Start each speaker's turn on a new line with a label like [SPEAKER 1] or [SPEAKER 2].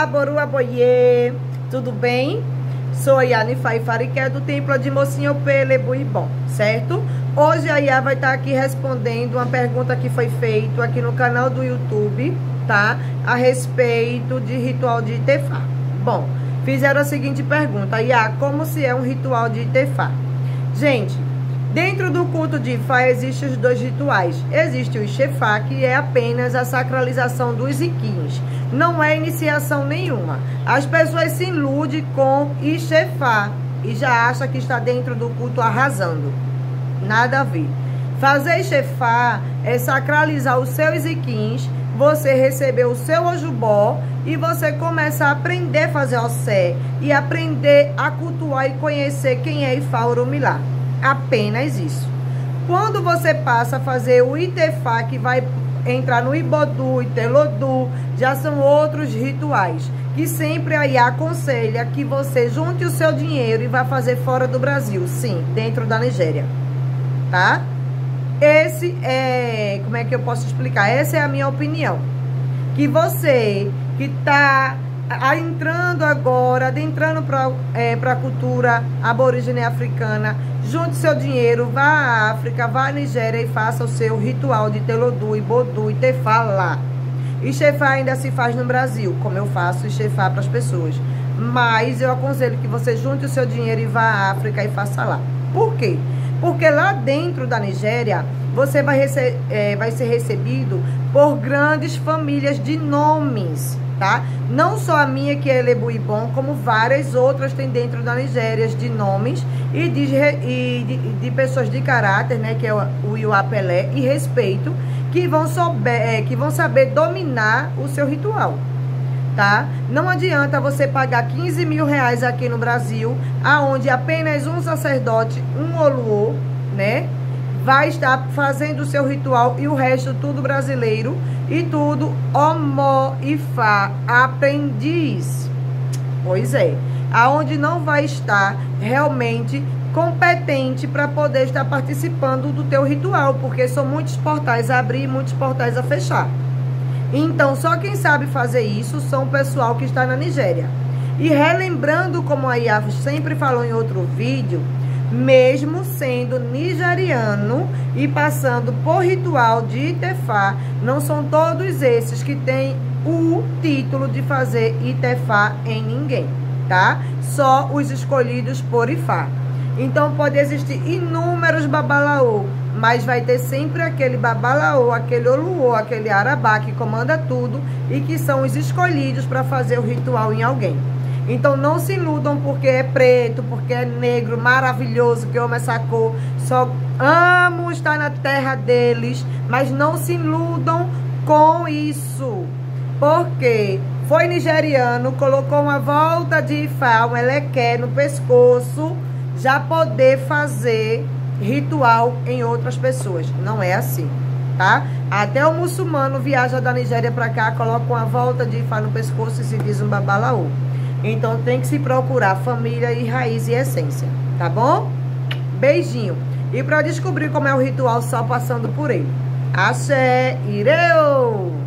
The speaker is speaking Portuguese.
[SPEAKER 1] Olá, Boiê, tudo bem? Sou a Yani Faifariqué do Templo de Mocinho Pele Bom, certo? Hoje a Iá vai estar aqui respondendo uma pergunta que foi feita aqui no canal do YouTube, tá? A respeito de ritual de Itefá. Bom, fizeram a seguinte pergunta, Iá, como se é um ritual de Itefá? Gente, Dentro do culto de Ifá existem os dois rituais. Existe o Ixefá, que é apenas a sacralização dos iquins. Não é iniciação nenhuma. As pessoas se iludem com Ixefá e já acham que está dentro do culto arrasando. Nada a ver. Fazer Ixefá é sacralizar os seus iquins, você receber o seu ojubó e você começa a aprender a fazer Ossé e aprender a cultuar e conhecer quem é Ifá Urumilá. Apenas isso. Quando você passa a fazer o que vai entrar no Ibodu, Itelodu, já são outros rituais. Que sempre aí aconselha que você junte o seu dinheiro e vá fazer fora do Brasil. Sim, dentro da Nigéria. Tá? Esse é... Como é que eu posso explicar? Essa é a minha opinião. Que você que tá entrando agora, adentrando para é, a cultura aborígene africana, junte seu dinheiro, vá à África, vá à Nigéria e faça o seu ritual de Telodu Bodu e Tefá lá. E Chefá ainda se faz no Brasil, como eu faço e Chefá para as pessoas. Mas eu aconselho que você junte o seu dinheiro e vá à África e faça lá. Por quê? Porque lá dentro da Nigéria, você vai, é, vai ser recebido por grandes famílias de nomes tá? Não só a minha, que é Lebuibon, como várias outras tem dentro da Nigéria de nomes e de, e de, de, pessoas de caráter, né? Que é o Iuapelé, e respeito, que vão, souber, é, que vão saber dominar o seu ritual. Tá? Não adianta você pagar 15 mil reais aqui no Brasil, aonde apenas um sacerdote, um oluô, né? vai estar fazendo o seu ritual e o resto tudo brasileiro e tudo homo e fá, aprendiz. Pois é, aonde não vai estar realmente competente para poder estar participando do teu ritual, porque são muitos portais a abrir e muitos portais a fechar. Então, só quem sabe fazer isso são o pessoal que está na Nigéria. E relembrando, como a Iav sempre falou em outro vídeo, mesmo sendo nigeriano e passando por ritual de Itefá, não são todos esses que têm o título de fazer Itefá em ninguém, tá? Só os escolhidos por Ifá. Então pode existir inúmeros babalaô, mas vai ter sempre aquele babalaô, aquele oluô, aquele arabá que comanda tudo e que são os escolhidos para fazer o ritual em alguém. Então não se iludam porque é preto, porque é negro, maravilhoso, que amo essa cor. Só amo estar na terra deles, mas não se iludam com isso. Porque foi nigeriano, colocou uma volta de Ifá, um elequé no pescoço, já poder fazer ritual em outras pessoas. Não é assim, tá? Até o muçulmano viaja da Nigéria para cá, coloca uma volta de Ifá no pescoço e se diz um babalaú. Então tem que se procurar família e raiz e essência, tá bom? Beijinho. E para descobrir como é o ritual, só passando por ele. Axé, ireu!